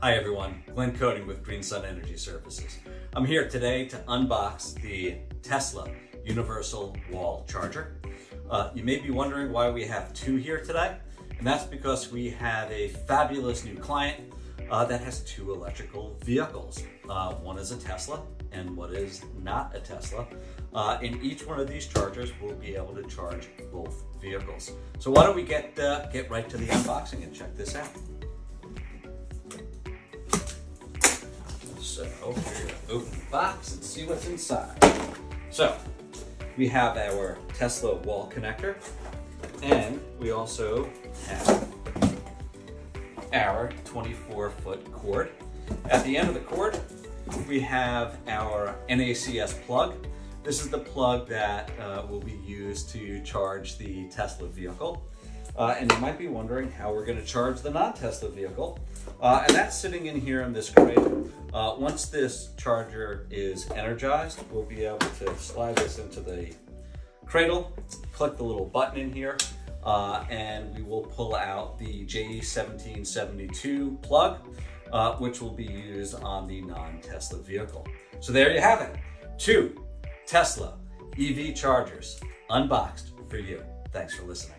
Hi everyone, Glenn Coding with Green Sun Energy Services. I'm here today to unbox the Tesla Universal Wall Charger. Uh, you may be wondering why we have two here today, and that's because we have a fabulous new client uh, that has two electrical vehicles. Uh, one is a Tesla and what is not a Tesla. Uh, in each one of these chargers, we'll be able to charge both vehicles. So why don't we get, uh, get right to the unboxing and check this out. So open the box and see what's inside. So we have our Tesla wall connector and we also have our 24 foot cord. At the end of the cord, we have our NACS plug. This is the plug that uh, will be used to charge the Tesla vehicle. Uh, and you might be wondering how we're going to charge the non-Tesla vehicle. Uh, and that's sitting in here in this cradle. Uh, once this charger is energized, we'll be able to slide this into the cradle, click the little button in here, uh, and we will pull out the J1772 plug, uh, which will be used on the non-Tesla vehicle. So there you have it. Two Tesla EV chargers unboxed for you. Thanks for listening.